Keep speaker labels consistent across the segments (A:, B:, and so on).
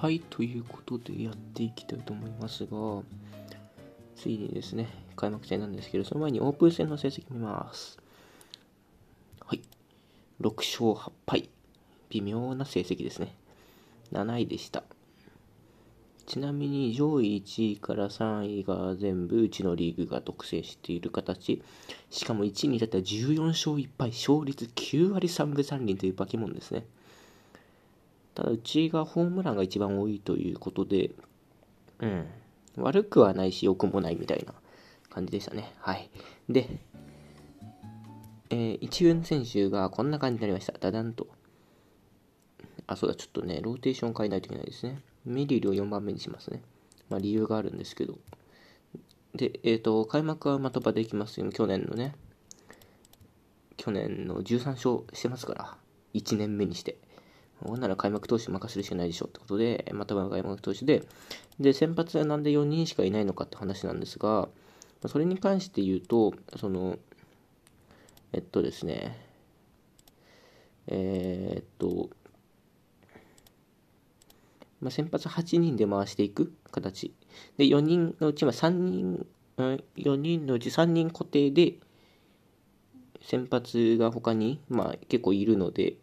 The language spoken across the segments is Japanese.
A: はい、ということでやっていきたいと思いますが、ついにですね、開幕戦なんですけど、その前にオープン戦の成績見ます。はい、6勝8敗。微妙な成績ですね。7位でした。ちなみに上位1位から3位が全部うちのリーグが独占している形。しかも1位に至っては14勝1敗、勝率9割3分3厘という化け物ですね。ただうちがホームランが一番多いということで、うん、悪くはないし良くもないみたいな感じでしたね。はい。で、えー、一軍選手がこんな感じになりました。だだんと。あ、そうだ、ちょっとね、ローテーション変えないといけないですね。メリルを4番目にしますね。まあ理由があるんですけど。で、えっ、ー、と、開幕は的場でいきますよ。去年のね。去年の13勝してますから。1年目にして。ほんなら開幕投手任せるしかないでしょってことで、または開幕投手で、で、先発はなんで4人しかいないのかって話なんですが、それに関して言うと、その、えっとですね、えー、っと、まあ、先発8人で回していく形。で、4人のうち、は3人、4人のうち3人固定で、先発が他に、まあ、結構いるので、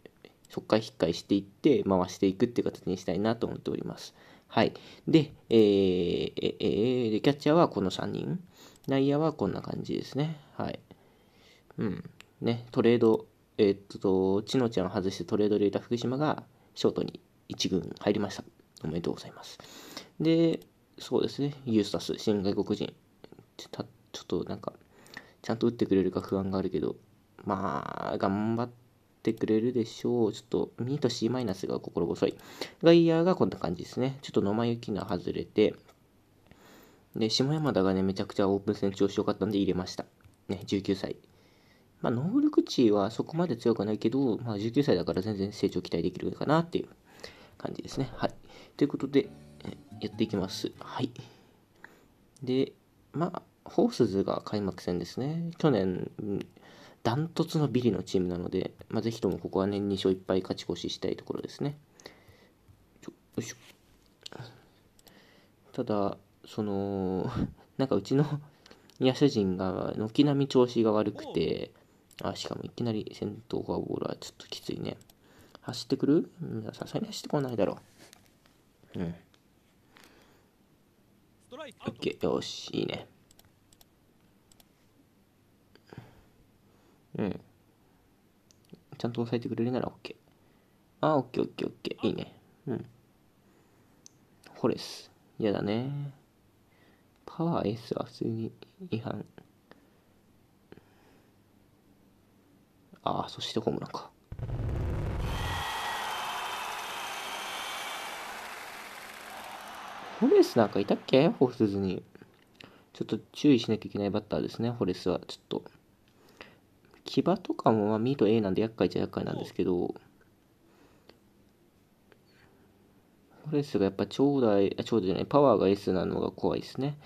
A: そこから引っかえしていって回していくっていう形にしたいなと思っております。はい。で、えー、えー、でキャッチャーはこの3人。内野はこんな感じですね。はい。うん。ね、トレード、えー、っと、ちのちゃんを外してトレードでいた福島がショートに1軍入りました。おめでとうございます。で、そうですね、ユースタス、新外国人。ちょっとなんか、ちゃんと打ってくれるか不安があるけど、まあ、頑張っててくれるでしょう。ちょっと、ミート C マイナスが心細い。外野がこんな感じですね。ちょっと野間行きが外れて、で、下山田がね、めちゃくちゃオープン戦調子良かったんで入れました。ね、19歳。まあ、能力値はそこまで強くないけど、まあ、19歳だから全然成長期待できるかなっていう感じですね。はい。ということで、やっていきます。はい。で、まあ、ホースズが開幕戦ですね。去年、ダントツのビリのチームなので、まあ、ぜひともここはね、2勝1敗勝ち越ししたいところですね。よいしょ。ただ、その、なんかうちの野手陣が軒並み調子が悪くて、あ、しかもいきなり先頭フォアボールはちょっときついね。走ってくる？さすがに走ってこないだろう。うん。オッケー、よし、いいね。うん。ちゃんと押さえてくれるならオッケー。あ、オッケー、オッケー、オッケー。いいね。うん。ホレス。嫌だね。パワー S は普通に違反。ああ、そしてホームランか。ホレスなんかいたっけ？ホースズに。ちょっと注意しなきゃいけないバッターですね、ホレスは。ちょっと。牙とかもまあミート A なんで厄介っちゃ厄介なんですけど、ホレスがやっぱ長大、あ、長大じゃない、パワーが S なのが怖いですね。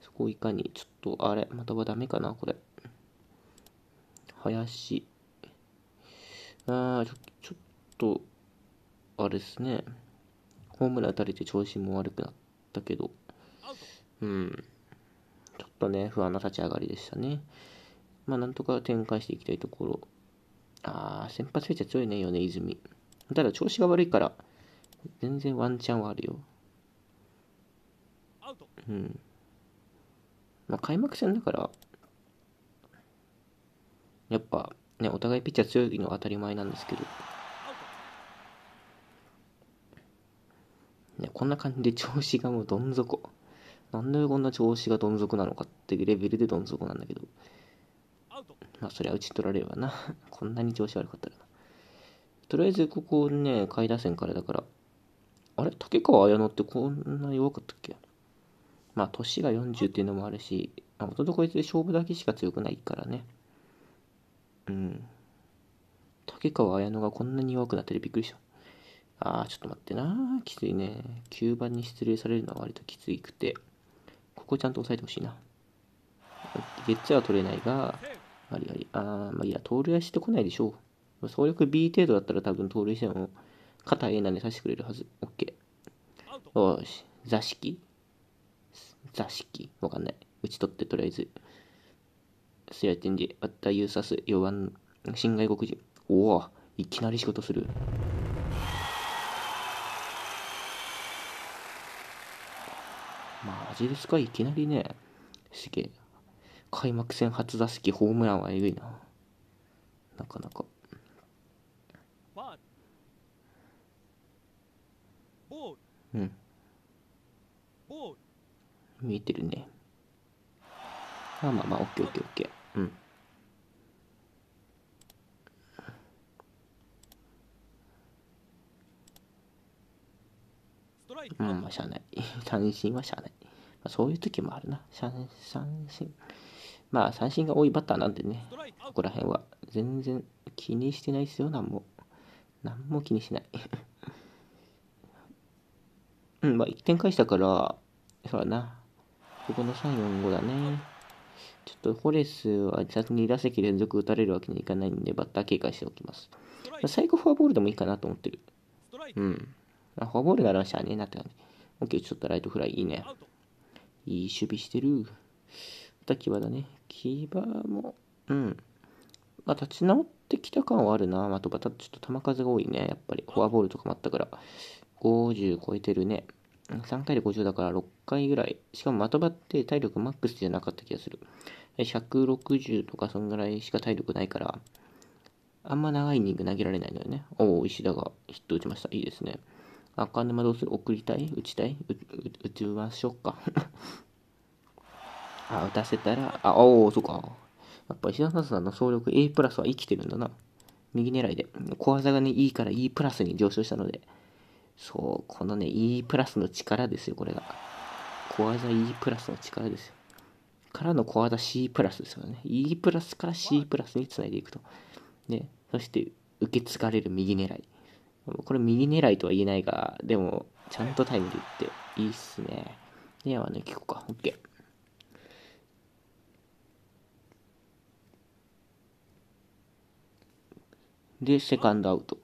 A: そこをいかに、ちょっと、あれ、またはダメかな、これ。林。あー、ちょちょっと、あれですね。ホームラン打たれて調子も悪くなったけど、うん、ちょっとね、不安な立ち上がりでしたね。まあ、なんとか展開していきたいところ。ああ、先発ピッチャー強いね、米泉。ただ、調子が悪いから、全然ワンチャンはあるよ。うん。まあ、開幕戦だから、やっぱ、ね、お互いピッチャー強いのは当たり前なんですけど、ね、こんな感じで調子がもうどん底。なんでこんな調子がどん底なのかっていうレベルでどん底なんだけど。まあ、そりゃ打ち取られればな。こんなに調子悪かったらな。とりあえず、ここね、下位打線からだから。あれ？竹川綾乃ってこんな弱かったっけ？まあ、年が40っていうのもあるし、まあ、元とこいつで勝負だけしか強くないからね。うん。竹川綾乃がこんなに弱くなってるびっくりした。ああ、ちょっと待ってな。きついね。9番に出塁されるのは割ときついくて。ここちゃんと押さえてほしいな。ゲッツは取れないが、ありあり。ああ、まあいいや、盗塁はしてこないでしょう。総力 B 程度だったら多分盗塁しても、肩 A なんでさしてくれるはず。OK。よし、座敷座敷わかんない。打ち取ってとりあえず。スヤチンジ、バッタユーサス、4番、新外国人。おお、いきなり仕事する。マジですか？いきなりね。すげえ。開幕戦初打席ホームランはえぐいな。なかなか。うん。見えてるね。まあまあまあ、オッケーオッケーオッケー。うん。うん、まあ、しゃあない。三振はしゃあない。まあ、そういう時もあるな。三振。まあ、三振が多いバッターなんでね、ここら辺は全然気にしてないですよ、なんも。なんも気にしない。うん、まあ、1点返したから、そうだな。ここの3、4、5だね。ちょっとホレスは先2打席連続打たれるわけにはいかないんで、バッター警戒しておきます。まあ、最後フォアボールでもいいかなと思ってる。うん。あ、フォアボールならしゃあねえなって感じ。オッケー、ちょっとライトフライいいね。いい守備してる。また牙だね。牙も、うん。まあ、立ち直ってきた感はあるな。まあ、とばたちょっと球数が多いね。やっぱり。フォアボールとかもあったから。50超えてるね。3回で50だから6回ぐらい。しかもまとまって体力マックスじゃなかった気がする。160とかそんぐらいしか体力ないから、あんま長いイニング投げられないのよね。おお、石田がヒット打ちました。いいですね。赤沼どうする？送りたい？打ちたい？打ちましょうか。あ、打たせたら、あ、おお、そうか。やっぱ石田さんの総力 A プラスは生きてるんだな。右狙いで。小技がね、いいから E プラスに上昇したので。そう、このね、E プラスの力ですよ、これが。小技 E プラスの力ですよ。からの小技 C プラスですよね。E プラスから C プラスにつないでいくと。で、そして受け継がれる右狙い。これ右狙いとは言えないが、でも、ちゃんとタイムリーっていいっすね。ではね、聞こうか。OK。で、セカンドアウト。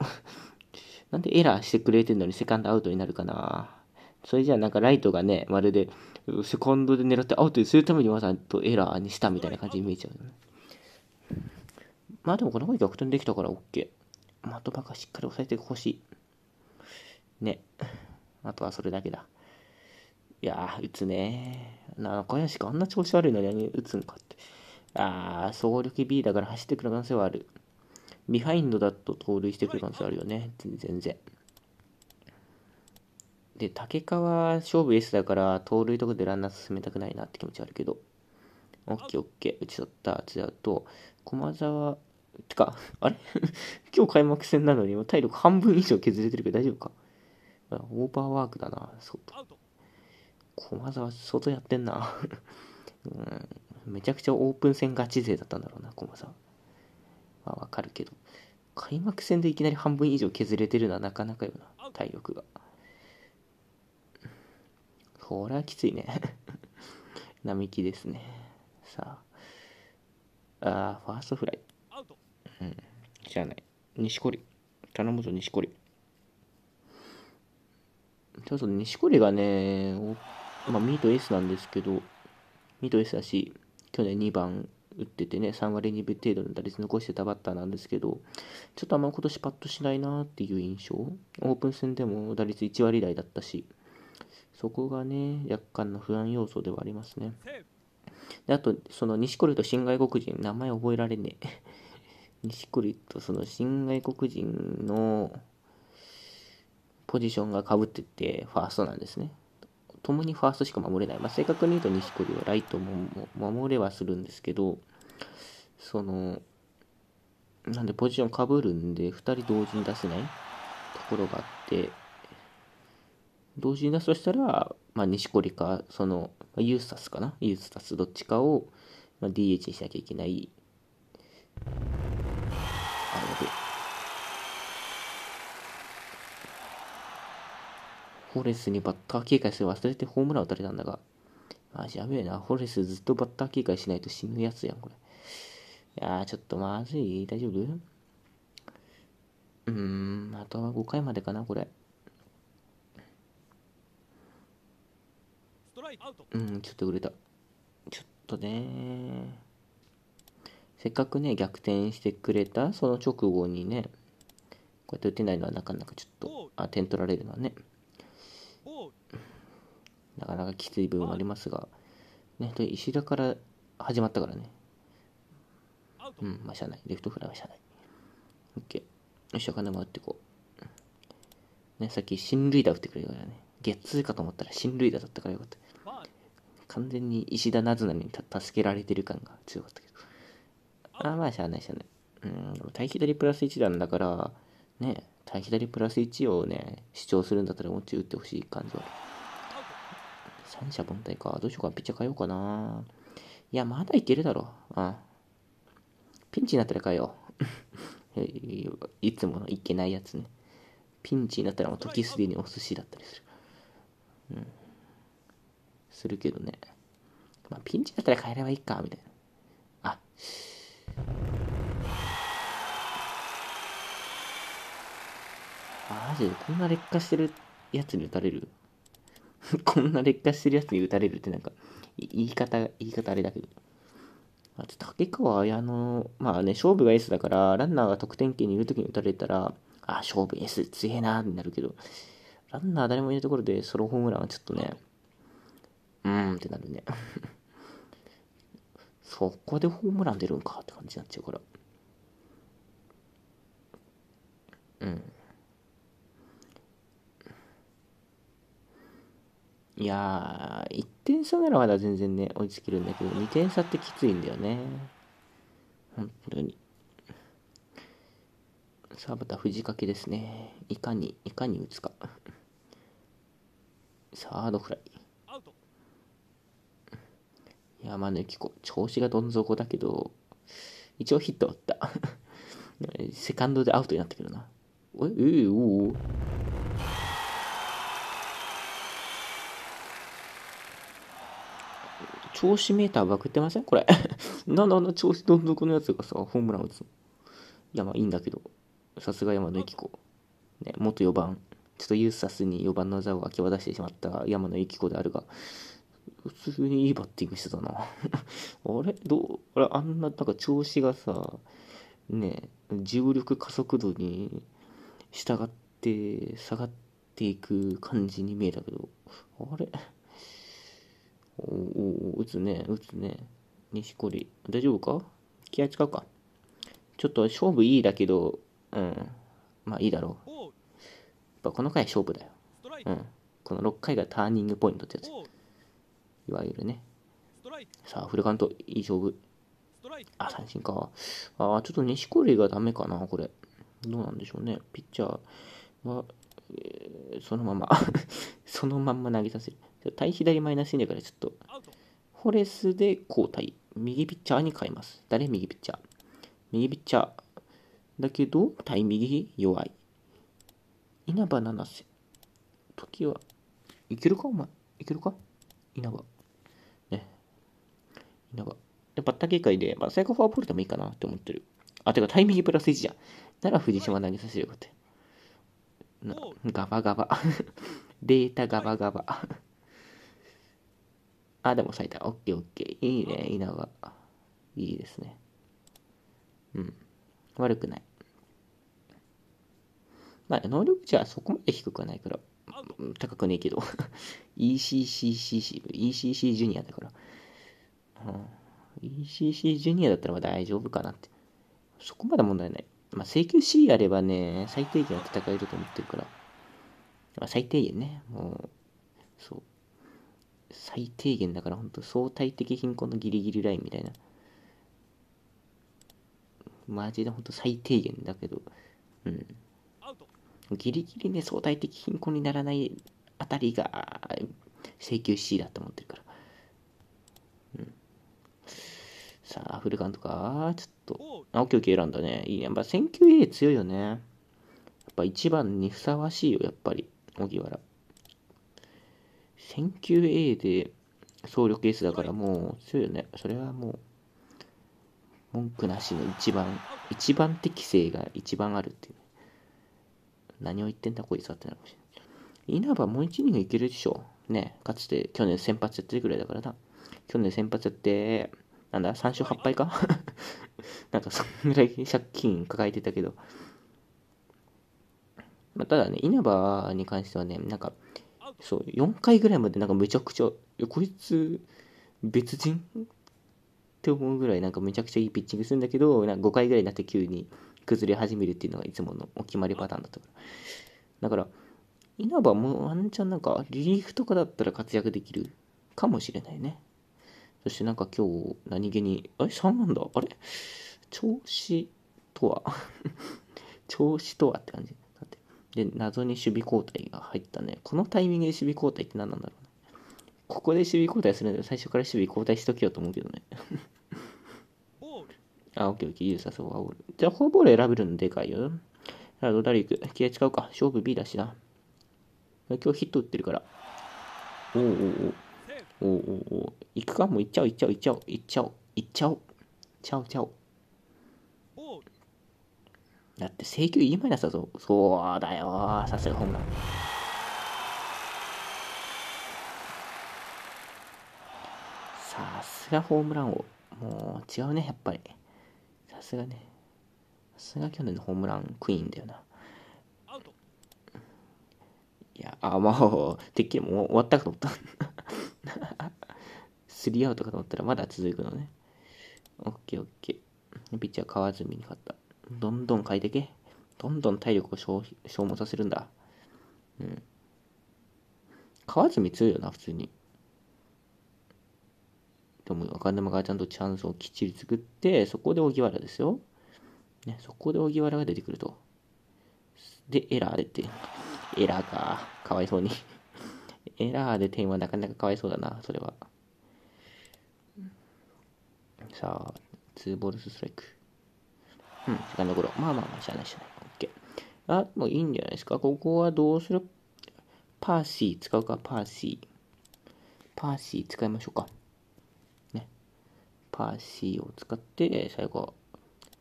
A: なんでエラーしてくれてんのにセカンドアウトになるかなそれじゃあなんかライトがね、まるでセコンドで狙ってアウトにするためにわざとエラーにしたみたいな感じに見えちゃう、ね。まあでもこの声逆転できたから OK。的場がしっかり押さえてほしい。ね。あとはそれだけだ。いやー、打つね中屋しかあんな調子悪いのに打つんかって。あー、総力 B だから走ってくる可能性はある。ビハインドだと盗塁してくる可能性あるよね。全然。で、竹川勝負 S だから盗塁とかでランナー進めたくないなって気持ちあるけど。オッケーオッケー。打ち取った。つだと、駒沢てか、あれ？今日開幕戦なのに体力半分以上削れてるけど大丈夫か？オーバーワークだな、外。駒沢相当やってんな うん。めちゃくちゃオープン戦ガチ勢だったんだろうな、駒沢。まあわかるけど。開幕戦でいきなり半分以上削れてるのはなかなかよな、体力が。これはきついね 並木ですね。さあ。ああ、ファーストフライ。うん。じゃあない。錦織。頼むぞ、錦織。ちょっと錦織がね、まあ、ミートエースなんですけど、ミートエースだし、去年2番打っててね、3割2分程度の打率残してたバッターなんですけど、ちょっとあんま今年パッとしないなっていう印象。オープン戦でも打率1割台だったし、そこがね、若干の不安要素ではありますね。であと、その錦織と新外国人、名前覚えられねえ。錦織とその新外国人のポジションがかぶっててファーストなんですね。共にファーストしか守れない。まあ、正確に言うと錦織はライトも守れはするんですけど、その、なんでポジションかぶるんで、2人同時に出せないところがあって、同時に出すとしたら、まあ、錦織か、その、ユースタスかな？ユースタスどっちかを、まあ、DH にしなきゃいけない。フォレスにバッター警戒する忘れてホームラン打たれたんだが。マジやべえな。フォレスずっとバッター警戒しないと死ぬやつやん、これ。いやー、ちょっとまずい大丈夫？うーん、あとは5回までかな、これ。うん、ちょっと売れた。ちょっとね。せっかくね、逆転してくれた、その直後にね、こうやって打てないのはなかなかちょっと、あ、点取られるのはね、なかなかきつい部分もありますが、ね、で石田から始まったからね。うん、まあ、しゃあない。レフトフライはしゃあない。オッケー。よし、金回っていこう。ね、さっき進塁打打ってくれるからね。ゲッツーかと思ったら進塁打だったからよかった。完全に石田なずなに助けられてる感が強かったけど。あ、まあ、しゃあないしゃあない。うん、でも対左プラス1なんだから、ね、対左プラス1をね、主張するんだったらもうちょい打ってほしい感じはある。三者凡退か。どうしようか。ピッチャー変えようかな。いや、まだいけるだろう。あピンチになったら変えよう。いつものいけないやつね。ピンチになったらもう時すでにお寿司だったりする。うん。するけどね。まあ、ピンチだったら変えればいいか、みたいな。あ。マジでこんな劣化してるやつに打たれる？こんな劣化してるやつに打たれるってなんか、言い方、言い方あれだけど。あと竹川綾乃、まあね、勝負が S だから、ランナーが得点圏にいるときに打たれたら、あ、勝負 S 強えなーになるけど、ランナー誰もいるところでソロホームランはちょっとね、うーんってなるね。そこでホームラン出るんかって感じになっちゃうから。うん。いやー、1点差ならまだ全然ね、追いつけるんだけど、2点差ってきついんだよね。本当に。さあ、また藤掛ですね。いかに、いかに打つか。サードフライ。山根由紀子、調子がどん底だけど、一応ヒットは打った。セカンドでアウトになったけどな。え、えー、おお。調子メーターバグってません？これ。なんであんな調子どん底のやつがさ、ホームラン打つのいや、まあいいんだけど。さすが山野由紀子。ね、元4番。ちょっとユースタスに4番の座を明け渡してしまった山野由紀子であるが、普通にいいバッティングしてたな。あれ？どう？あれあんな、なんか調子がさ、ね、重力加速度に従って下がっていく感じに見えたけど、あれ？おお打つね、打つね。西堀、大丈夫か気合使うかちょっと勝負いいだけど、うん。まあいいだろう。やっぱこの回勝負だよ。うん。この6回がターニングポイントってやつ。いわゆるね。さあ、フルカウント、いい勝負。あ、三振か。ああ、ちょっと西堀がダメかな、これ。どうなんでしょうね。ピッチャーは、えーそのまま、そのまま投げさせる。対左マイナス2だからちょっと、フォレスで交代。右ピッチャーに変えます。誰右ピッチャー？右ピッチャー。だけど、対右弱い。稲葉七瀬。時は、いけるか？お前。いけるか？稲葉。ね。稲葉。で、バッター警戒で、まあ、最後フォアボールでもいいかなって思ってる。あ、てか、タイミングプラス1じゃん。なら藤島投げさせるよかったよ。なガバガバ。データガバガバ。あ、でも咲いた。オッケーオッケー。いいね、稲葉。いいですね。うん。悪くない。まあ、能力値はそこまで低くはないから、うん高くねえけど。ECCCC、ECC ジュニアだから。うん、ECC ジュニアだったらまあ大丈夫かなって。そこまで問題ない。まあ、請求 C あればね、最低限は戦えると思ってるから。まあ、最低限ね、もう、そう。最低限だから本当相対的貧困のギリギリラインみたいな。マジで本当最低限だけど、うん。ギリギリね、相対的貧困にならないあたりが、請求 C だと思ってるから。うん。さあア、フルカントか。ちょっと。あ、オッケーオッケー選んだね。いいね。やっぱ選球 A 強いよね。やっぱ一番にふさわしいよ、やっぱり。荻原。選球 A で総力 S だからもう強いよね。それはもう、文句なしの一番、一番適性が一番あるっていう。何を言ってんだこいつはってなるかもしれない。稲葉もう一イニングいけるでしょ。ね、かつて去年先発やってるぐらいだからな。去年先発やって、なんだ、3勝8敗か？なんかそんぐらい借金抱えてたけど。まあ、ただね、稲葉に関してはね、なんか、そう、4回ぐらいまでなんかむちゃくちゃ、こいつ、別人？って思うぐらいなんかめちゃくちゃいいピッチングするんだけど、なんか5回ぐらいになって急に崩れ始めるっていうのがいつものお決まりパターンだったから。だから、稲葉もワンチャンなんかリリーフとかだったら活躍できるかもしれないね。そしてなんか今日何気に、あれ ?3 なんだあれ？調子とは？調子とはって感じ。で、謎に守備交代が入ったね。このタイミングで守備交代って何なんだろうね。ここで守備交代するんだよ。最初から守備交代しとけよと思うけどね。あ、オッケーオッケー、いいさ、そう、じゃあ、フォアボール選べるのでかいよ。あ、ど誰行く気合使うか。勝負 B だしな。今日ヒット打ってるから。おおおおおおお行くか？もう行っちゃおう行っちゃおう行っちゃおう行っちゃおう行っちゃおうちゃおちゃおだって請求 E マイナスだぞそうだよさすがホームランさすがホームラン王もう違うねやっぱりさすがねさすが去年のホームランクイーンだよないや、あ、まあ、てっきりもう終わったかと思った。スリーアウトかと思ったらまだ続くのね。オッケーオッケー。ピッチャー川澄に勝った。どんどん変えてけ。どんどん体力を消消耗させるんだ。うん。川澄強いよな、普通に。でも、赤沼がちゃんとチャンスをきっちり作って、そこで荻原ですよ。ね、そこで荻原が出てくると。で、エラーでってエラーか。かわいそうにエラーで点はなかなかかわいそうだな、それは。さあ、2ボールスストライク。うん、時間の頃。まあまあまあ、しゃあないしゃあない。オッケー。あ、もういいんじゃないですか。ここはどうする？パーシー使うか、パーシー。パーシー使いましょうか。ね。パーシーを使って、最後、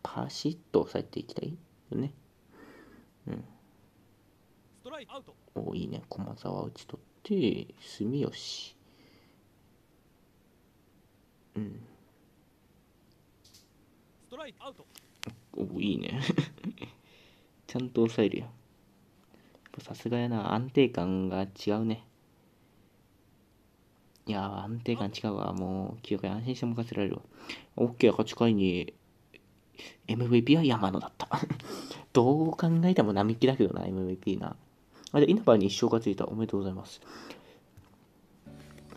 A: パーシッと押さえていきたいよね。うん。おいいね駒沢打ち取って住吉うんストライアウトおいいね ちゃんと抑えるやんさすがやな安定感が違うねいや安定感違うわもう9回安心して任せられるわ OK8 回に MVP は山野だった どう考えても並木だけどな MVP なあ、で、稲葉に一生がついた。おめでとうございます。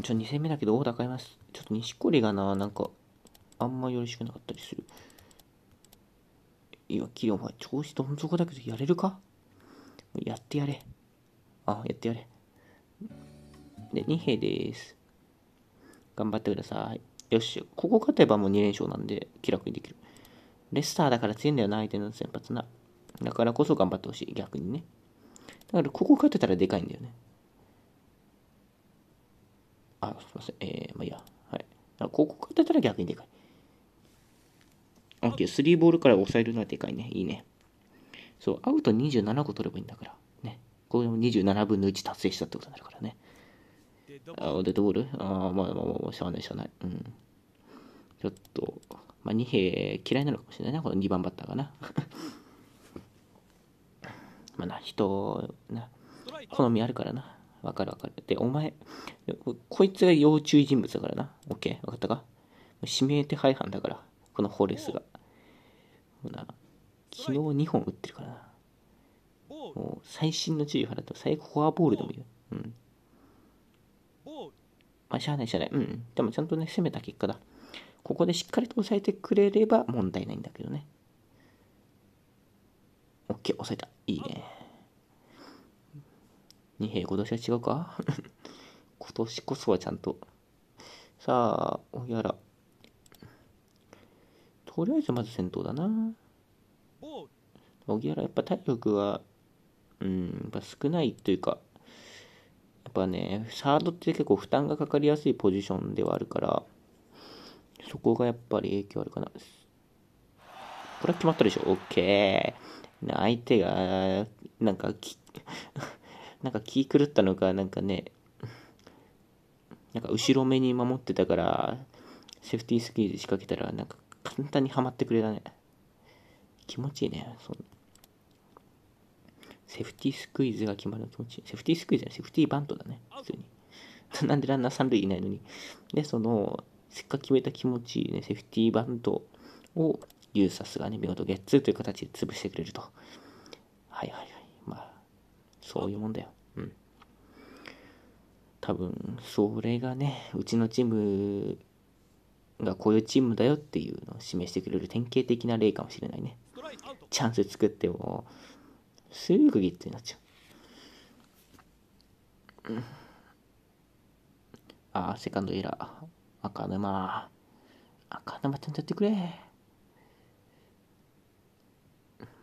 A: ちょ、2戦目だけど、オーダー買います。ちょっと錦織がな、なんか、あんまよろしくなかったりする。いや、キリお前、調子どん底だけど、やれるか？やってやれ。あ、やってやれ。で、2兵です。頑張ってください。よし、ここ勝てばもう2連勝なんで、気楽にできる。レスターだから強いんだよな、相手の先発な。だからこそ頑張ってほしい、逆にね。だからここ勝てたらでかいんだよね。あ、すいません。えー、まあいいや。はい。ここ勝てたら逆にでかい。オッケー、3ボールから抑えるのはでかいね。いいね。そう、アウト27個取ればいいんだから。ね。これも27分の1達成したってことになるからね。あ、デッドボール？ああまあまあまあ、しゃあないしゃあない。うん。ちょっと、まあ、2兵嫌いなのかもしれないな、この2番バッターがな。まあな、人、な、好みあるからな。わかるわかる。で、お前、こいつが要注意人物だからな。オッケーわかったか？指名手配犯だから。このホーレスが。な、昨日2本打ってるから。もう、最新の注意払った最後フォアボールでもいいよ。うん。まあ、しゃあないしゃあない。うん。でもちゃんとね、攻めた結果だ。ここでしっかりと抑えてくれれば問題ないんだけどね。オッケー、押さえた。いいね。二平今年は違うか？今年こそはちゃんと。さあ、おやら。とりあえずまず先頭だな。小木原やっぱ体力は、うん、やっぱ少ないというか、やっぱね、サードって結構負担がかかりやすいポジションではあるから、そこがやっぱり影響あるかな。これは決まったでしょ ?OK。相手が、なんかき、なんか気狂ったのか、なんかね、なんか後ろ目に守ってたからセーフティースクイズ仕掛けたらなんか簡単にはまってくれたね。気持ちいいねそセーフティースクイズが決まるの気持ちいい。セーフティースクイズじゃないセーフティーバントだね普通に。なんでランナー三塁いないのに。でそのせっかく決めた気持ちいいねセーフティーバントをユーサスがね見事ゲッツーという形で潰してくれると。はいはいはい。まあそういうもんだよ。うん。多分それがねうちのチームがこういうチームだよっていうのを示してくれる典型的な例かもしれないね。チャンス作ってもすぐギッツになっちゃう、ああセカンドエラー。赤沼。赤沼ちゃんとやってくれ。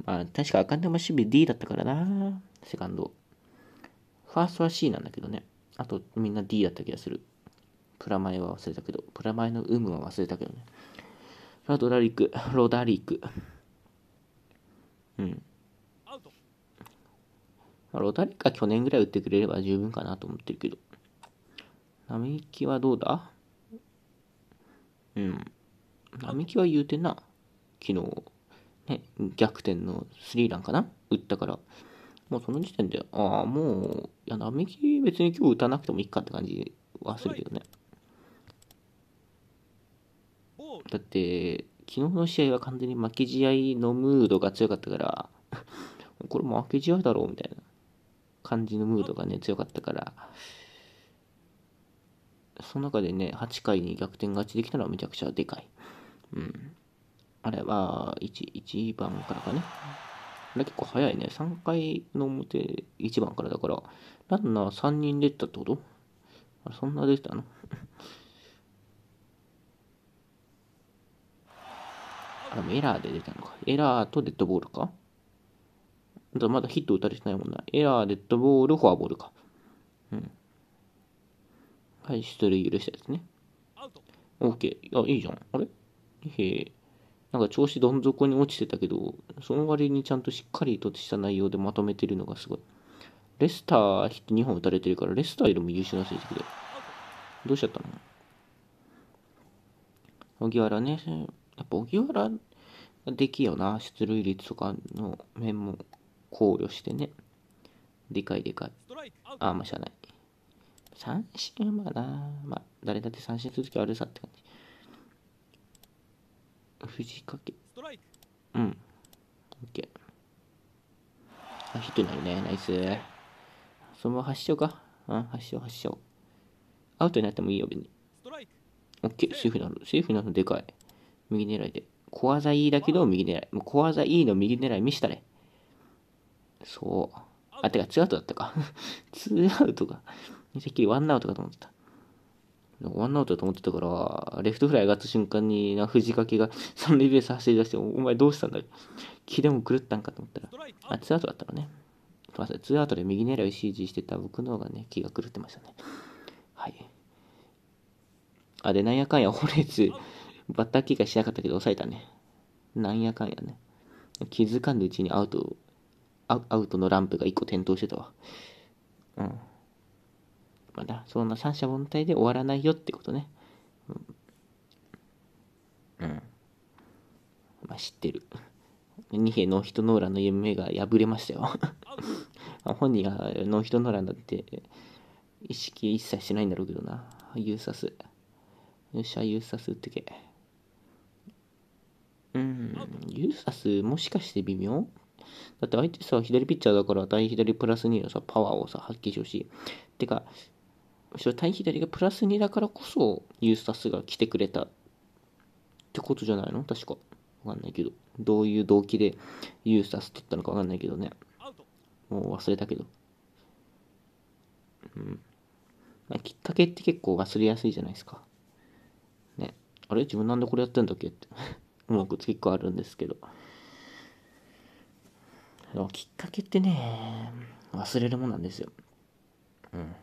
A: まあ確か赤沼守備 D だったからな。セカンド。ファーストは C なんだけどね。あとみんな D だった気がする。プラマイは忘れたけど、プラマイの有無は忘れたけどね。ロドラリク、ロダリク。うん。ロダリクは去年ぐらい打ってくれれば十分かなと思ってるけど。並木はどうだ？うん。並木は言うてな。昨日、ね、逆転のスリーランかな？打ったから。もうその時点で、ああ、もう、いや、並木別に今日打たなくてもいいかって感じはするけどね。だって、昨日の試合は完全に負け試合のムードが強かったから、これも負け試合だろうみたいな感じのムードがね、強かったから、その中でね、8回に逆転勝ちできたのはめちゃくちゃでかい。うん。あれは1、1番からかね。あれ結構早いね。3回の表1番からだから、ランナー3人出たってこと？そんな出てたの？あ、エラーで出たのか。エラーとデッドボールか？だまだヒット打たれてないもんな。エラー、デッドボール、フォアボールか。うん。はい、出塁許したやつね。オッケー。あ、いいじゃん。あれ？へえ。なんか調子どん底に落ちてたけど、その割にちゃんとしっかりとした内容でまとめてるのがすごい。レスターヒット2本打たれてるから、レスターよりも優秀な成績で。どうしちゃったの？荻原ね、やっぱ荻原できよな、出塁率とかの面も考慮してね。でかいでかい。あ、まあ、しゃあない。三振はまあな、まあ、誰だって三振するときあるさって感じ。藤掛け。うん。オッケー。あ、ヒットになるね。ナイス。そのまま発しようか。うん、発しよう、発しよう。アウトになってもいいよ、別に。オッケー、セーフになる。セーフになるのでかい。右狙いで。小技 E だけど右狙い。もう小技 E の右狙い見したね。そう。あ、てか、ツーアウトだったか。ツーアウトが。てっきりワンアウトかと思ってた。ワンアウトだと思ってたから、レフトフライ上がった瞬間に、な藤掛が 三塁ベース走り出して、お前どうしたんだ気でも狂ったんかと思ったら、あ、ツーアウトだったのね。すみません、ツーアウトで右狙いを指示してた僕の方がね、気が狂ってましたね。はい。あ、で、なんやかんや、ホレーズ、バッター警戒しなかったけど抑えたね。なんやかんやね。気づかぬうちにアウト、アウトのランプが1個点灯してたわ。うん。まだ、そんな三者凡退で終わらないよってことね。うん。うん、まあ、知ってる。二兵ノーヒットノーランの夢が破れましたよ 本人がノーヒットノーランだって意識一切しないんだろうけどな。ユーサス。よっしゃ、ユーサス打ってけ。うん、ユーサスもしかして微妙？だって相手さ、左ピッチャーだから対左プラス2のさ、パワーをさ、発揮してほしい。てかそ、対左がプラス2だからこそ、ユースタスが来てくれたってことじゃないの？確か。わかんないけど。どういう動機でユースタスって言ったのかわかんないけどね。もう忘れたけど。うん。まあ、きっかけって結構忘れやすいじゃないですか。ね。あれ？自分なんでこれやってんだっけ？ってもう結構あるんですけど。でもきっかけってね、忘れるもんなんですよ。うん。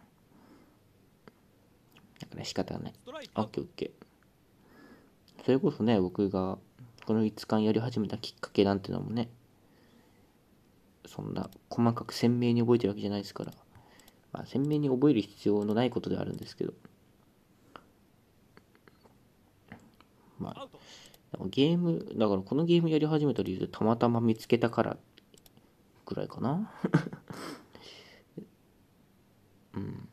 A: だから仕方がない。オッケーオッケー。それこそね、僕がこの5日間やり始めたきっかけなんてのもね、そんな細かく鮮明に覚えてるわけじゃないですから、まあ、鮮明に覚える必要のないことではあるんですけど、まあ、ゲーム、だからこのゲームやり始めた理由でたまたま見つけたからぐらいかな。うん。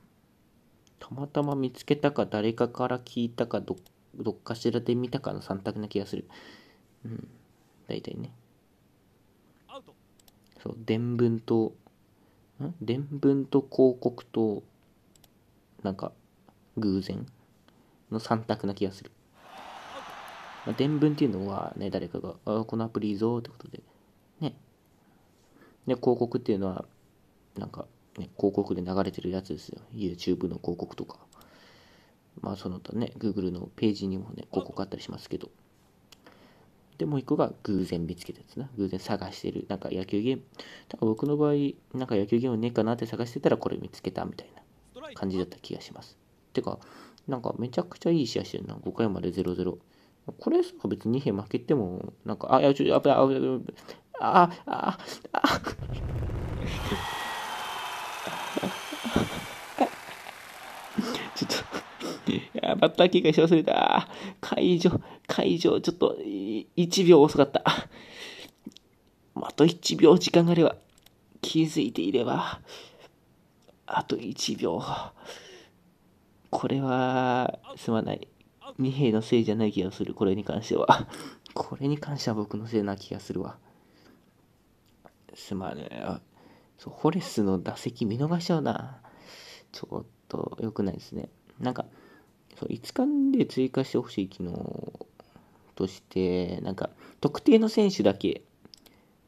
A: たまたま見つけたか誰かから聞いたかどどっかしらで見たかの3択な気がする。うん。大体ね。そう、伝聞と、ん？伝聞と広告と、なんか、偶然の3択な気がする。まあ、伝聞っていうのはね、誰かが、あ、このアプリいいぞってことで、ね。で、広告っていうのは、なんか、ね、広告で流れてるやつですよ。YouTube の広告とか。まあ、その他ね、Google のページにもね、広告あったりしますけど。で、もう一個が偶然見つけたやつな。偶然探してる。なんか野球ゲーム。だから僕の場合、なんか野球ゲームねえかなって探してたらこれ見つけたみたいな感じだった気がします。てか、なんかめちゃくちゃいい試合してるな。5回まで0-0。これさ、別に2兵負けても、なんか、あ、いや、ちょ、危ない、危ない、あ、あ、あ、ちょっと、や、バッター警戒し忘れた。会場、会場、ちょっと、1秒遅かった。あと1秒時間があれば、気づいていれば、あと1秒。これは、すまない。二兵のせいじゃない気がする、これに関しては。これに関しては僕のせいな気がするわ。すまねえ。そう、ホレスの打席見逃しちゃうな。ちょっと良くないですね。なんか、そう5日で追加してほしい機能として、なんか、特定の選手だけ、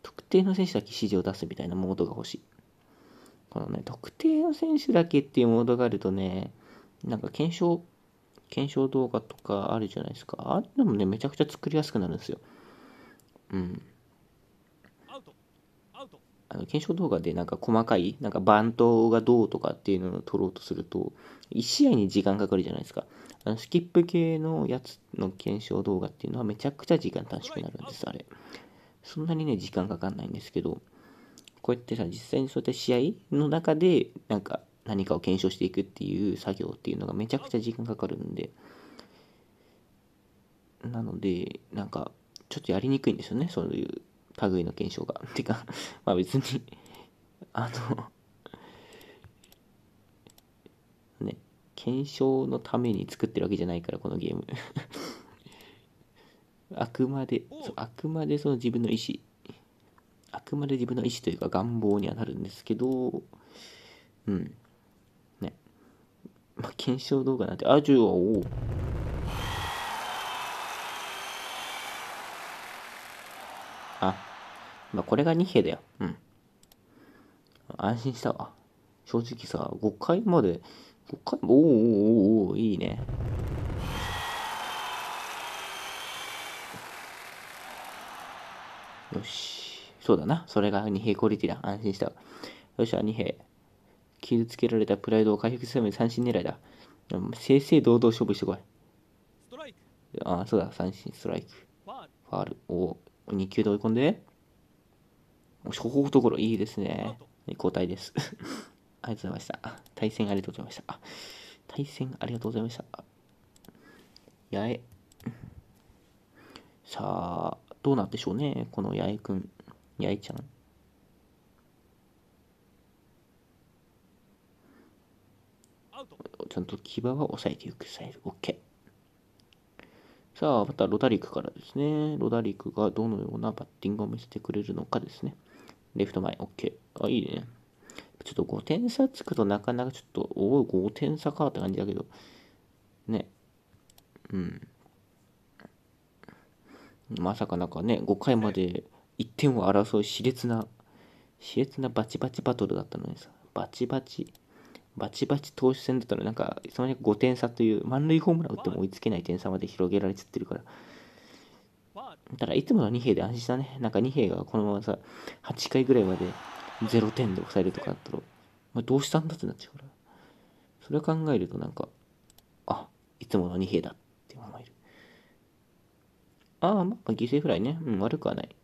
A: 特定の選手だけ指示を出すみたいなモードが欲しい。このね、特定の選手だけっていうモードがあるとね、なんか検証検証動画とかあるじゃないですか。あれでもね、めちゃくちゃ作りやすくなるんですよ。うん。あの検証動画でなんか細かい、なんかバントがどうとかっていうのを撮ろうとすると、1試合に時間かかるじゃないですか。あのスキップ系のやつの検証動画っていうのはめちゃくちゃ時間短縮になるんです、あれ。そんなにね、時間かかんないんですけど、こうやってさ、実際にそういった試合の中で、なんか、何かを検証していくっていう作業っていうのがめちゃくちゃ時間かかるんで、なので、なんか、ちょっとやりにくいんですよね、そういう類の検証が。てか、まあ別にあのね、検証のために作ってるわけじゃないから、このゲーム。あくまで、あくまでその自分の意思、あくまで自分の意思というか願望にはなるんですけど、うん。まあ、検証動画なんて、あ、じゃあ、おあ、まあ、これが2兵だよ。うん。安心したわ。正直さ、5回まで、5回も、おーおーおーおいいね。よし。そうだな。それが2兵クオリティだ。安心したわ。よっしゃ、2兵。傷つけられたプライドを回復するために三振狙いだ。正々堂々勝負してこい。ああ、そうだ、三振、ストライク。ファール。お2球で追い込んで。初歩ところいいですね。交代です。ありがとうございました。対戦ありがとうございました。対戦ありがとうございました。やえ。さあ、どうなんでしょうね、この八重くん、八重ちゃん。ちゃんと牙は押さえていくスタイル。OK。さあ、またロダリクからですね。ロダリクがどのようなバッティングを見せてくれるのかですね。レフト前、OK。あ、いいね。ちょっと5点差つくとなかなかちょっと、おお、5点差かって感じだけど、ね。うん。まさかなんかね、5回まで1点を争う熾烈な、熾烈なバチバチバトルだったのにさ、バチバチ。バチバチ投手戦だったらなんか、その5点差という満塁ホームラン打っても追いつけない点差まで広げられちゃってるから。ただ、いつもの2兵で安心したね。なんか2兵がこのままさ、8回ぐらいまで0点で抑えるとかだったら、まあ、どうしたんだってなっちゃうから。それを考えるとなんか、あ、いつもの2兵だって思える。ああ、まあ、犠牲フライね。うん、悪くはない。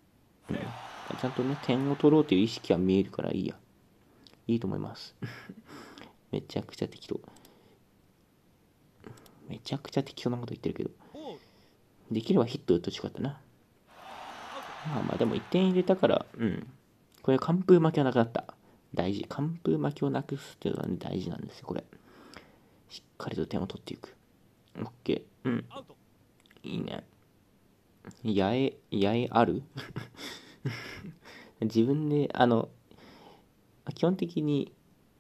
A: うん。ちゃんとね、点を取ろうという意識は見えるからいいや。いいと思います。めちゃくちゃ適当。めちゃくちゃ適当なこと言ってるけど。できればヒット打ってほしかったな。まあまあでも1点入れたから、うん。これ完封負けはなくなった。大事。完封負けをなくすっていうのは、ね、大事なんですよ、これ。しっかりと点を取っていく。オッケー。うん。いいね。八重、八重ある？自分で、あの、基本的に、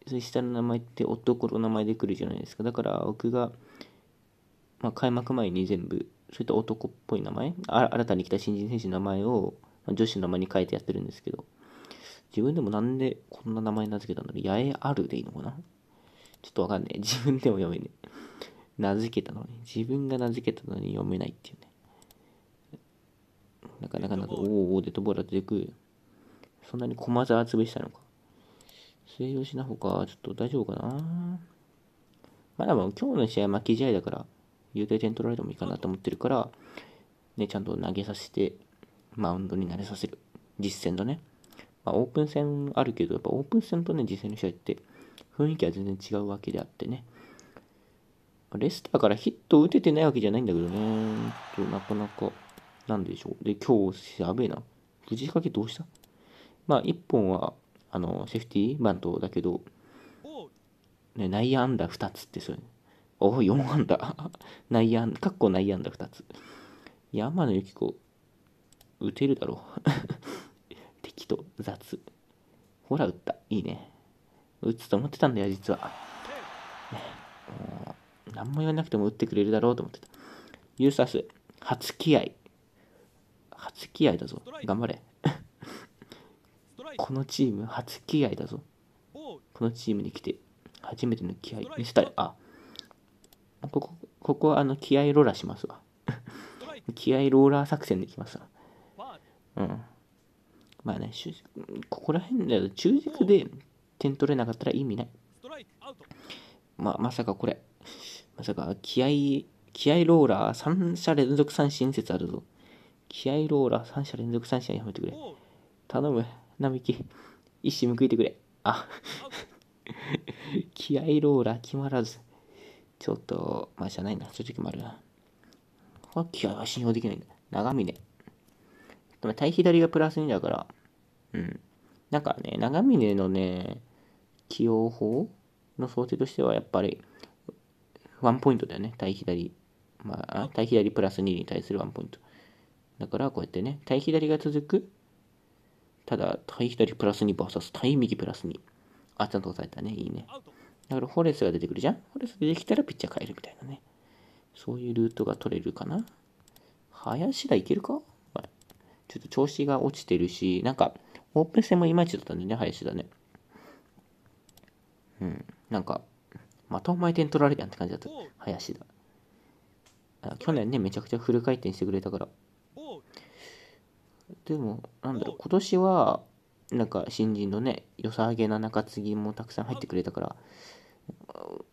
A: 下の名前って男の名前で来るじゃないですか。だから僕が、まあ、開幕前に全部、そういった男っぽい名前、新たに来た新人選手の名前を、まあ、女子の名前に変えてやってるんですけど、自分でもなんでこんな名前名付けたんだろう八重あるでいいのかな？ちょっとわかんない。自分でも読めねえ。名付けたのに。自分が名付けたのに読めないっていうね。なかなかなんか、おーおーデッドボール出てくる。そんなに駒沢潰したのか。末吉なほか、ちょっと大丈夫かなまあでも今日の試合負け試合だから、優待点取られてもいいかなと思ってるから、ね、ちゃんと投げさせて、マウンドに慣れさせる。実戦とね。まあ、オープン戦あるけど、やっぱオープン戦とね、実戦の試合って雰囲気は全然違うわけであってね。レスターからヒット打ててないわけじゃないんだけどね。となかなか、なんでしょう。で、今日、やべえな。藤井掛どうした？まあ、1本は、あの、セーフティーバントだけど、ね、内野安打2つってそういう。おお、4安打。内野安打、かっこ内野安打2つ。山野由紀子、打てるだろう。適当、雑。ほら、打った。いいね。打つと思ってたんだよ、実は。ね、もう何も言わなくても打ってくれるだろうと思ってた。ユーサス、初気合。初気合だぞ。頑張れ。このチーム初気合だぞ。このチームに来て初めての気合見せたい。あ、ここ、ここはあの気合ローラーしますわ。気合ローラー作戦でいきますわ。うん。まあね、ここら辺だと中軸で点取れなかったら意味ない。まあ、まさかこれ、まさか気合、気合ローラー3者連続三振説あるぞ。気合ローラー3者連続三振やめてくれ。頼む、並木。一矢報いてくれ。あ、気合ローラー決まらず。ちょっと、まあ、じゃないな。ちょっと決まるな。気合は信用できないんだ。長峰。でも対左がプラス2だから、うん。なんかね、長峰のね、起用法の想定としては、やっぱり、ワンポイントだよね、対左。まあ、対左プラス2に対するワンポイント。だから、こうやってね、対左が続く。ただ、対左プラス2 VS 対右プラス2。あ、ちゃんと押さえたね。いいね。だから、フォレスが出てくるじゃんフォレス出てきたらピッチャー変えるみたいなね。そういうルートが取れるかな。林田いけるか？ちょっと調子が落ちてるし、なんか、オープン戦もいまいちだったんでね、林だね。うん。なんか、またお前点取られたんって感じだった。林だ。去年ね、めちゃくちゃフル回転してくれたから。でも、なんだろう、今年は、なんか新人のね、良さげな中継ぎもたくさん入ってくれたから、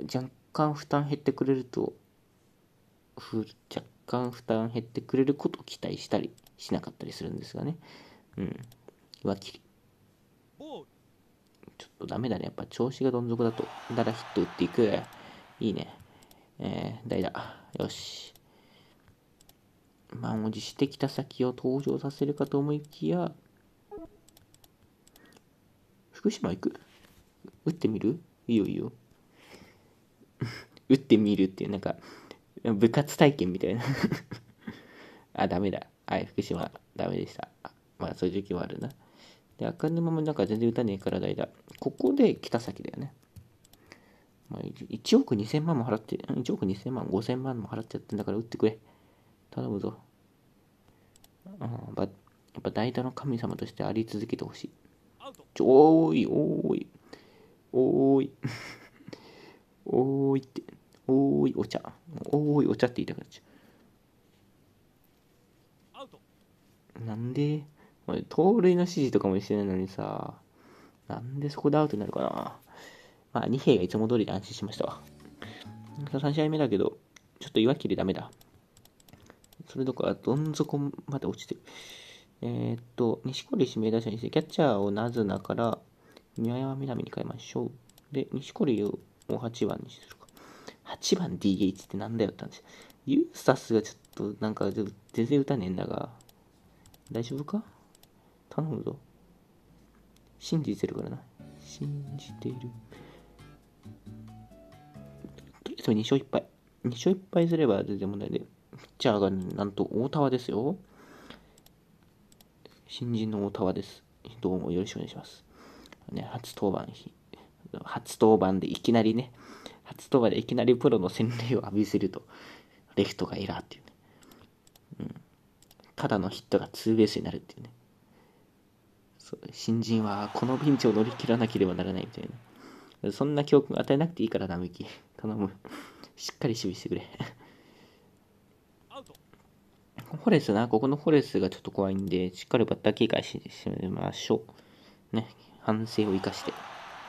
A: 若干負担減ってくれると、若干負担減ってくれることを期待したりしなかったりするんですがね。うん。浮気。ちょっとダメだね。やっぱ調子がどん底だと。だらヒット打っていく。いいね。えー、代打。よし。満を持してきた先を登場させるかと思いきや、福島行く？打ってみる？いいよいいよ。打ってみるっていう、なんか、部活体験みたいな あ、ダメだ。はい、福島、ダメでした。まあ、そういう時期はあるな。で、赤沼もなんか全然打たねえから代打。ここで北崎だよね。まあ、1億2000万も払って、1億2000万、5000万も払っちゃってんだから打ってくれ。頼むぞ。あやっぱ代打の神様としてあり続けてほしい。ちょ、おーい、おーい。おーい。おーいって。おーい、お茶。おーい、お茶って言いたくなっちゃう。なんで、盗塁の指示とかもしてないのにさ、なんでそこでアウトになるかな。まあ、二兵がいつも通りで安心しましたわ。3試合目だけど、ちょっと岩切りダメだ。それどころか、どん底まで落ちてる。えー、っと、西堀指名打者にして、キャッチャーをなずなから宮山みなみに変えましょう。で、西堀を8番にするか。8番 DH ってなんだよって話。ユースタスがちょっとなんか全然打たねえんだが大丈夫か？頼むぞ信じてるからな信じてるとりあえず2勝1敗2勝1敗すれば全然問題でピッチャーがなんと大田ですよ。新人の大田です。どうもよろしくお願いします。ね初登板初登板でいきなりね。初登板でいきなりプロの洗礼を浴びせると。レフトがエラーっていうね、うん、ただのヒットがツーベースになるっていうね。そう新人はこのピンチを乗り切らなければならないみたいな。そんな教訓与えなくていいからな、ミキ。頼む。しっかり守備してくれ。ホレスな、ここのホレスがちょっと怖いんで、しっかりバッター警戒しましょう。ね、反省を生かして。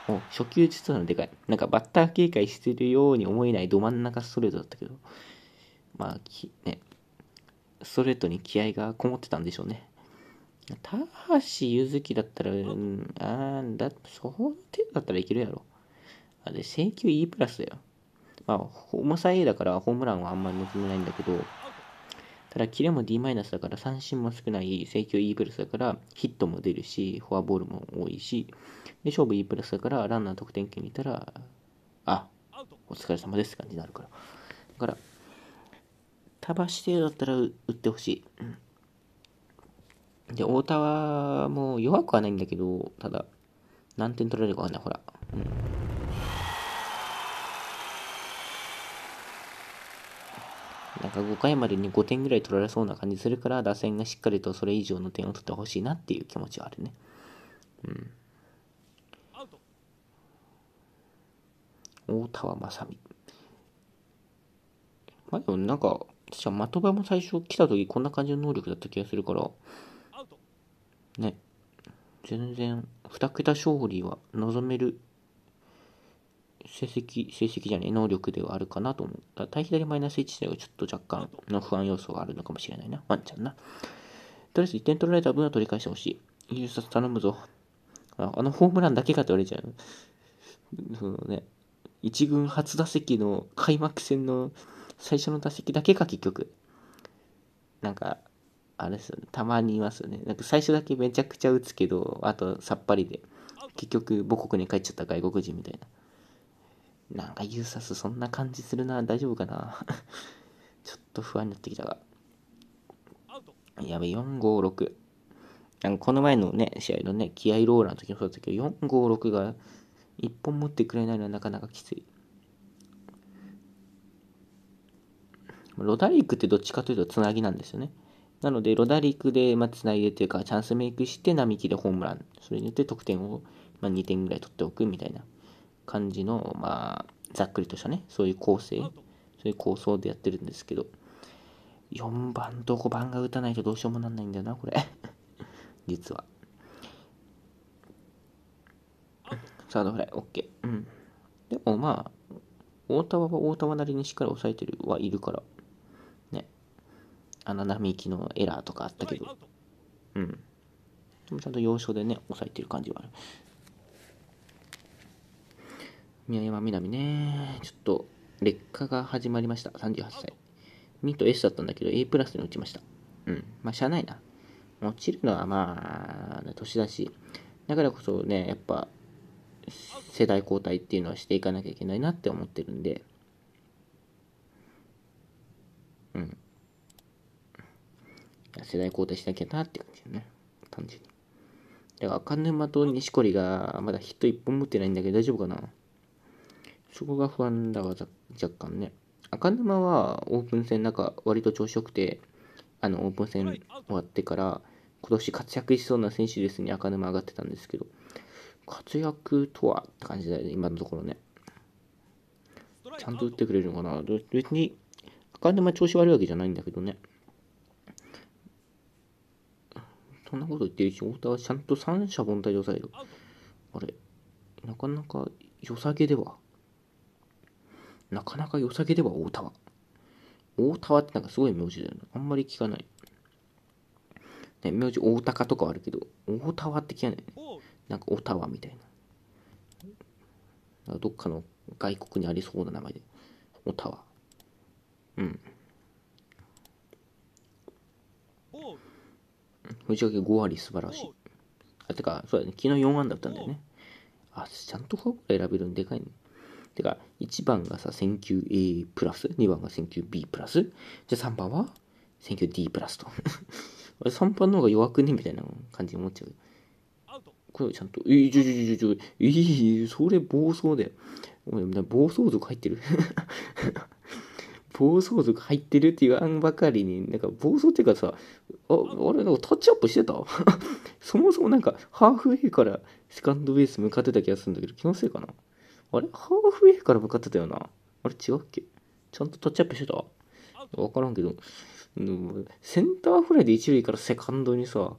A: お、初球実はのでかい。なんかバッター警戒してるように思えないど真ん中ストレートだったけど、まあ、きね、ストレートに気合がこもってたんでしょうね。高橋柚月だったら、うん、あーだ、その程度だったらいけるやろ。あれ、請求 E プラスだよ。まあ、重さ A だからホームランはあんまり望めないんだけど、ただ、キレも D マイナスだから三振も少ない、請求 E プラスだからヒットも出るし、フォアボールも多いし、で、勝負 E プラスだからランナー得点圏にいたら、あ、お疲れ様ですって感じになるから。だから、飛ばしてだったら打ってほしい。で、太田はもう弱くはないんだけど、ただ、何点取られるかわかんない、ほら。うんなんか5回までに5点ぐらい取られそうな感じするから、打線がしっかりとそれ以上の点を取ってほしいなっていう気持ちはあるね。うん。大田は正美。まあでもなんか、私は的場も最初来た時こんな感じの能力だった気がするから、ね。全然、2桁勝利は望める成績、成績じゃねえ、能力ではあるかなと思った。対左マイナス1自体はちょっと若干の不安要素があるのかもしれないな。ワンちゃんな。とりあえず1点取られた分は取り返してほしい。優殺頼むぞ。あのホームランだけかって言われちゃう。そのね、1軍初打席の開幕戦の最初の打席だけか結局。なんか、あれですよね。たまにいますよね。なんか最初だけめちゃくちゃ打つけど、あとさっぱりで、結局母国に帰っちゃった外国人みたいな。なんかユーサスそんな感じするな。大丈夫かな ちょっと不安になってきたが。やべ、4、5、6。なんかこの前のね、試合のね、気合ローラーの時もそうだったけど、4、5、6が1本持ってくれないのはなかなかきつい。ロダリックってどっちかというとつなぎなんですよね。なので、ロダリックで、まあ、つないでというか、チャンスメイクして、並木でホームラン。それによって得点を、まあ、2点ぐらい取っておくみたいな。感じの、まあ、ざっくりとしたね、そういう構成、そういう構想でやってるんですけど、4番と5番が打たないとどうしようもなんないんだよな、これ。実は。サードフライ、OK。うん。でもまあ、大田は大田はなりにしっかり抑えてるはいるから、ね。あの並木のエラーとかあったけど、うん。でもちゃんと要所でね、抑えてる感じはある。宮山みなみね。ちょっと、劣化が始まりました。38歳。2と S だったんだけど、A プラスに落ちました。うん。まあ、しゃあないな。落ちるのはまあ、年だし、だからこそね、やっぱ、世代交代っていうのはしていかなきゃいけないなって思ってるんで、うん。世代交代しなきゃなって感じだね。単純に。だから赤沼と錦織がまだヒット1本持ってないんだけど大丈夫かな？そこが不安だが若干ね。赤沼はオープン戦なんか割と調子よくて、あのオープン戦終わってから今年活躍しそうな選手ですに赤沼上がってたんですけど、活躍とはって感じだよね、今のところね。ちゃんと打ってくれるのかな？別に赤沼調子悪いわけじゃないんだけどね。そんなこと言ってるし、太田はちゃんと三者凡退で抑える。あれ、なかなか良さげでは。なかなか良さげでは大田は。大田はってなんかすごい名字だよな。あんまり聞かない。ね、名字大高とかはあるけど、大田はって聞かないね。なんか大田はみたいな。どっかの外国にありそうな名前で。大田は。うん。藤掛5割素晴らしい。あ、てか、そうだね、昨日4安だったんだよね。あ、ちゃんとフォアボール選べるんでかいね。てか、1番がさ、選球 A プラス、2番が選球 B プラス、じゃあ3番は選球 D プラスと。あれ3番の方が弱くねみたいな感じに思っちゃう。これちゃんと、えー、ちょちょちょちょ、えー、それ暴走で。暴走族入ってる？暴走族入ってるって言わんばかりに、なんか暴走っていうかさ、あ、俺なんかタッチアップしてた？そもそもなんかハーフウェイからセカンドベース向かってた気がするんだけど、気のせいかな？あれ？ハーフウェイから向かってたよな？あれ違うっけ？ちゃんとタッチアップしてた？わからんけど、センターフライで一塁からセカンドにさ、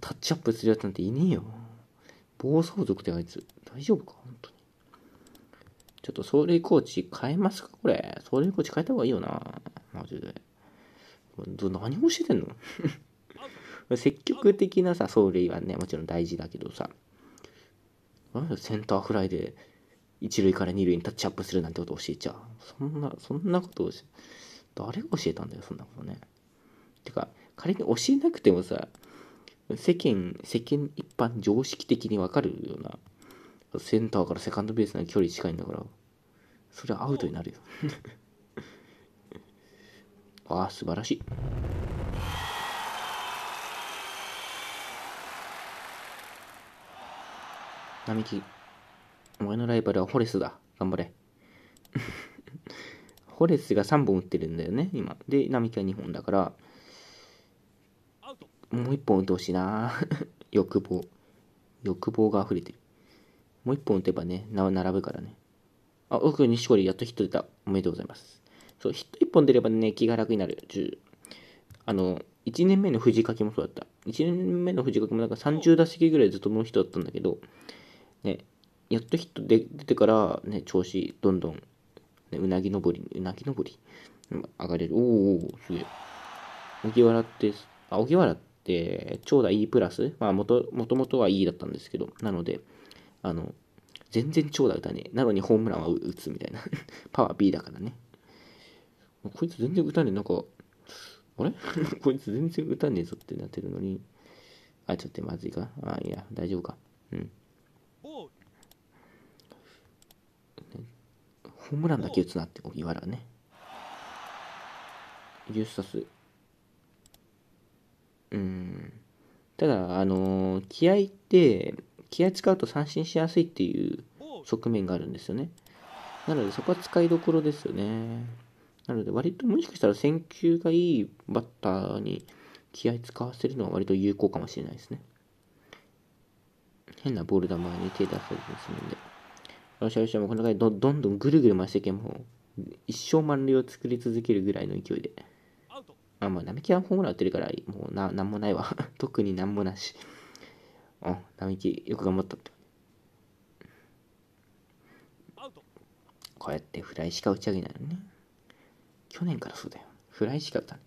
A: タッチアップするやつなんていねえよ。暴走族ってあいつ。大丈夫か？本当に。ちょっと走塁コーチ変えますか？これ。走塁コーチ変えた方がいいよな。マジで。何をしてんの？積極的なさ、走塁はね、もちろん大事だけどさ。センターフライで一塁から二塁にタッチアップするなんてこと教えちゃう。そんな、そんなことを誰が教えたんだよ、そんなことね。てか、仮に教えなくてもさ、世間、世間一般常識的にわかるような、センターからセカンドベースの距離近いんだから、それはアウトになるよ。ああ、素晴らしい。並木、お前のライバルはホレスだ。頑張れ。ホレスが3本打ってるんだよね、今。で、並木は2本だから、もう1本打ってほしいな 欲望。欲望が溢れてる。もう1本打てばね、並ぶからね。あ、僕、西堀やっとヒット出た。おめでとうございます。そう、ヒット1本出ればね、気が楽になる。あの、1年目の藤垣もそうだった。1年目の藤垣もなんか30打席ぐらいずっとノーヒットだったんだけど、ね、やっとヒットで出てから、ね、調子どんどん、ね、うなぎ登り、うなぎ登り、上がれる。おおすげえ。荻原って、あ、荻原って、長打 E プラス、まあ、もともとは E だったんですけど、なので、あの、全然長打打たねえ。なのにホームランは打つみたいな。パワー B だからね。こいつ全然打たねえ。なんか、あれ？こいつ全然打たねえぞってなってるのに。あ、ちょっとまずいか。あ、いや、大丈夫か。うん。ホームランだけ打つなって荻原ね。ユースタス。うん。ただ、あのー、気合って、気合使うと三振しやすいっていう側面があるんですよね。なので、そこは使いどころですよね。なので、割ともしかしたら選球がいいバッターに気合使わせるのは割と有効かもしれないですね。変なボール球に手出されてするんで。よしよし、もうこの回どどんどんぐるぐる回していけもう一生満塁を作り続けるぐらいの勢いで。あ、まあ、並木はホームラン打ってるから、もうな、なんもないわ。特になんもなし。あ、並木、よく頑張ったって。こうやってフライしか打ち上げないのね。去年からそうだよ。フライしか打たない。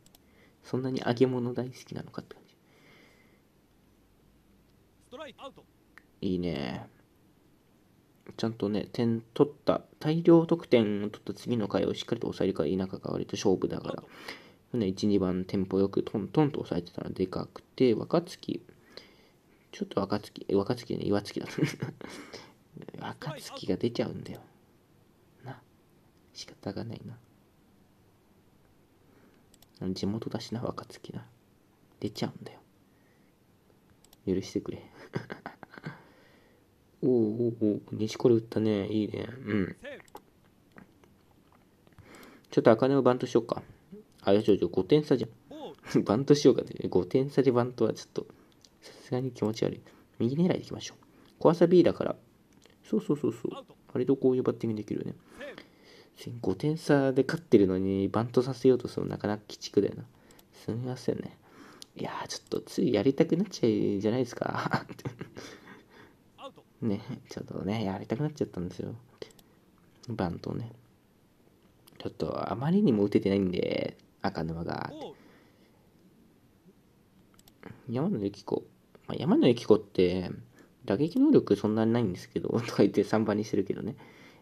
A: そんなに揚げ物大好きなのかって感じ。いいね。ちゃんとね、点取った、大量得点を取った次の回をしっかりと抑えるか否かが割と勝負だから、ね、1、2番テンポよくトントンと抑えてたらでかくて、若月、ちょっと若月、若月ね、岩月だった。若月が出ちゃうんだよ。な。仕方がないな。地元だしな、若月な。出ちゃうんだよ。許してくれ。おおおお西これ打ったね。いいね。うん。ちょっと茜をバントしようか。あ、ちょちょ、5点差じゃん。バントしようかって。5点差でバントはちょっと、さすがに気持ち悪い。右狙いでいきましょう。怖さ B だから。そうそうそうそう。割とこういうバッティングできるよね。5点差で勝ってるのにバントさせようとするのなかなか鬼畜だよな。すみませんね。いやー、ちょっとついやりたくなっちゃうじゃないですか。ね、ちょっとね、やりたくなっちゃったんですよ。バントね。ちょっとあまりにも打ててないんで、赤沼が。山野由紀子。まあ、山野由紀子って、打撃能力そんなにないんですけど、とか言って3番にしてるけどね。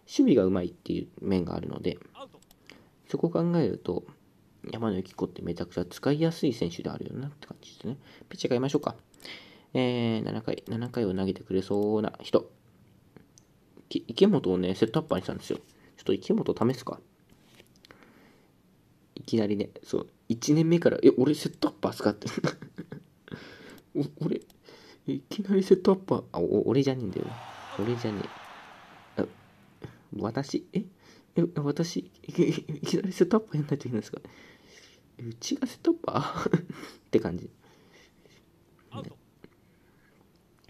A: 守備がうまいっていう面があるので、そこを考えると、山野由紀子ってめちゃくちゃ使いやすい選手であるよなって感じですね。ピッチャー変えましょうか。えー、7回、7回を投げてくれそうな人。池本をね、セットアッパーにしたんですよ。ちょっと池本試すか。いきなりね、そう、1年目から、え、俺セットアッパー使って お俺、いきなりセットアッパー、あ、お俺じゃねえんだよ。俺じゃねえ。あ私、え？え、私？いき、いきなりセットアッパーやんないといけないんですか？うちがセットアッパー？って感じ。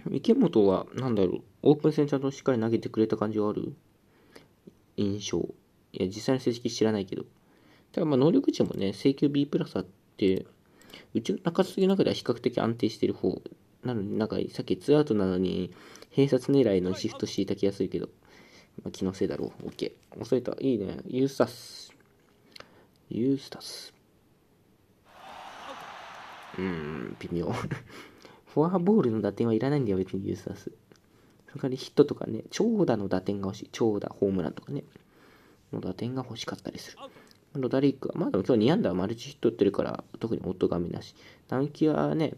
A: 池本は、なんだろう、オープン戦ちゃんとしっかり投げてくれた感じはある？印象。いや、実際の成績知らないけど。ただまあ、能力値もね、請求 B プラスあって、うちの中継ぎの中では比較的安定してる方。なのになんか、さっきツーアウトなのに、併殺狙いのシフト敷いた気がするけど、まあ、気のせいだろう。OK。遅れた。いいね。ユースタス。ユースタス。うーん、微妙。フォアボールの打点はいらないんだよ、別にユースタス。それからヒットとかね、長打の打点が欲しい。長打、ホームランとかね。の打点が欲しかったりする。ロダリックは、まあでも今日2安打はマルチヒット打ってるから、特に音がめなし。短期はね、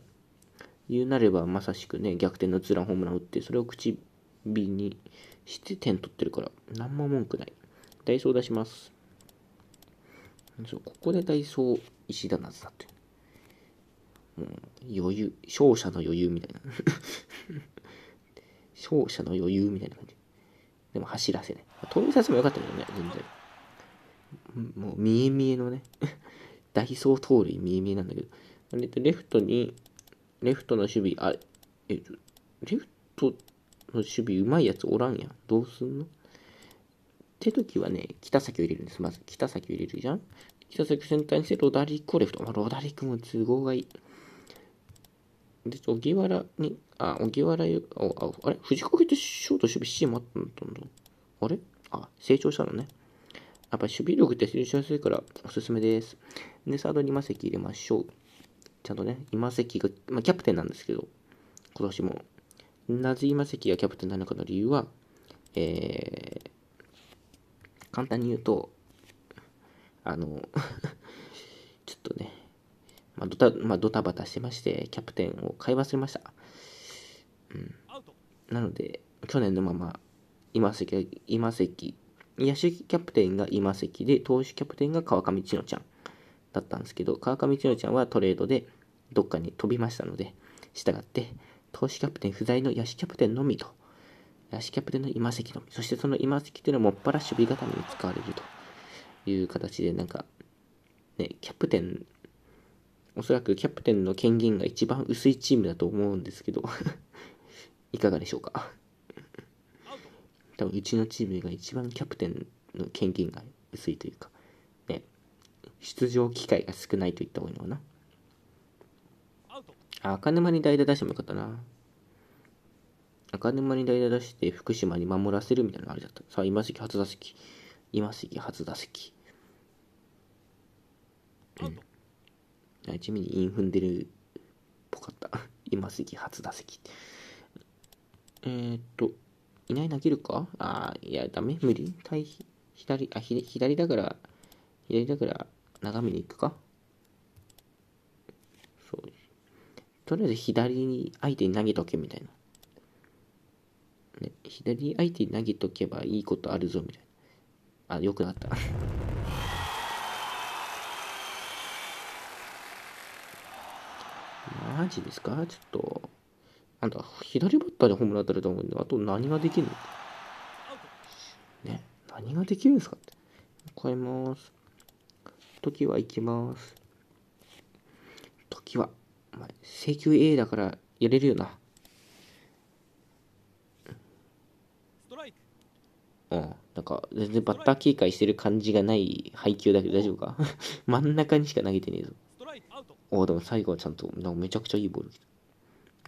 A: 言うなればまさしくね、逆転のツーランホームラン打って、それを口火にして点取ってるから、何も文句ない。ダイソー出します。そう、ここでダイソー石田夏だって。もう余裕、勝者の余裕みたいな。勝者の余裕みたいな感じ。でも走らせね。盗塁させもよかったけどね、全然。もう見え見えのね、ダイソー盗塁見え見えなんだけど。レフトに、レフトの守備、あ、え、レフトの守備うまいやつおらんやん。どうすんの？って時はね、北崎を入れるんです。まず、北崎を入れるじゃん。北崎センターにしてロダリックをレフト。まあ、ロダリックも都合がいい。で、荻原に、あ、荻原よ、あ、あれ？藤掛ってショート守備 C もあったんだ。あれ？あ、成長したのね。やっぱ守備力って成長しやすいからおすすめです。で、サードに今関入れましょう。ちゃんとね、今関が、まあ、キャプテンなんですけど、今年も。なぜ今関がキャプテンなのかの理由は、えー、簡単に言うと、あの ちょっとね、まあ、ドタ、まあ、ドタバタしてまして、キャプテンを買い忘れました。うん。なので、去年のまま、今関、今関、野手キャプテンが今関で、投手キャプテンが川上千乃ちゃんだったんですけど、川上千乃ちゃんはトレードでどっかに飛びましたので、従って、投手キャプテン不在の野手キャプテンのみと、野手キャプテンの今関のみ、そしてその今関っていうのはもっぱら守備固めに使われるという形で、なんか、ね、キャプテンおそらくキャプテンの権限が一番薄いチームだと思うんですけど いかがでしょうか？多分うちのチームが一番キャプテンの権限が薄いというか、ね、出場機会が少ないと言った方がいいのかな？あ、赤沼に代打出してもよかったな。赤沼に代打出して福島に守らせるみたいなのあれだった。さあ、今関初打席。今関初打席。うん地味にイン踏んでるっぽかった。今関初打席。えー、っと、いない投げるか？あいや、ダメ？無理？対左、あ、ひ左だから、左だから、眺めに行くか？そう。とりあえず左に相手に投げとけみたいな。ね、左相手に投げとけばいいことあるぞみたいな。あ、よくなった。マジですか？ちょっと。あんた、左バッターでホームラン当たると思うんで、あと何ができるの？ね、何ができるんですかって。変えます。時は行きます。時は、まあ、請求 A だからやれるよな。うん。なんか、全然バッター警戒してる感じがない配球だけど大丈夫か？真ん中にしか投げてねえぞ。おでも最後はちゃんと、なんかめちゃくちゃいいボール来た。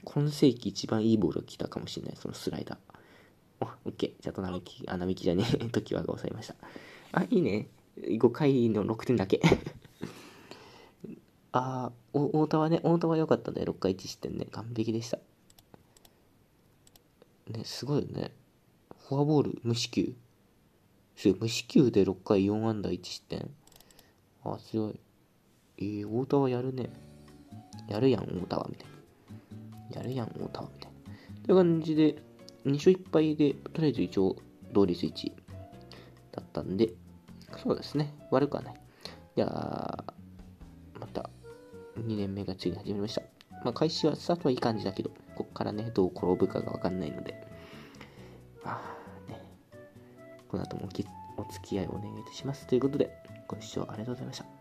A: 今世紀一番いいボールが来たかもしれない、そのスライダー。あ、オッケー。ちゃんと並木、あ、並木じゃねえ、時はが抑えました。あ、いいね。5回の6点だけ あー、太田はね、太田は良かったね。6回1失点ね。完璧でした。ね、すごいよね。フォアボール、無四球。無四球で6回4安打1失点。あ、強い。えー、太田はやるね。やるやん、太田は、みたいな。やるやん、太田は、みたいな。という感じで、2勝1敗で、とりあえず一応、同率1位だったんで、そうですね、悪くはない。じゃあ、また、2年目が次に始まりました。まあ、開始は、スタートはいい感じだけど、こっからね、どう転ぶかがわかんないので、ああ、ね、この後もお付き合いをお願いいたします。ということで、ご視聴ありがとうございました。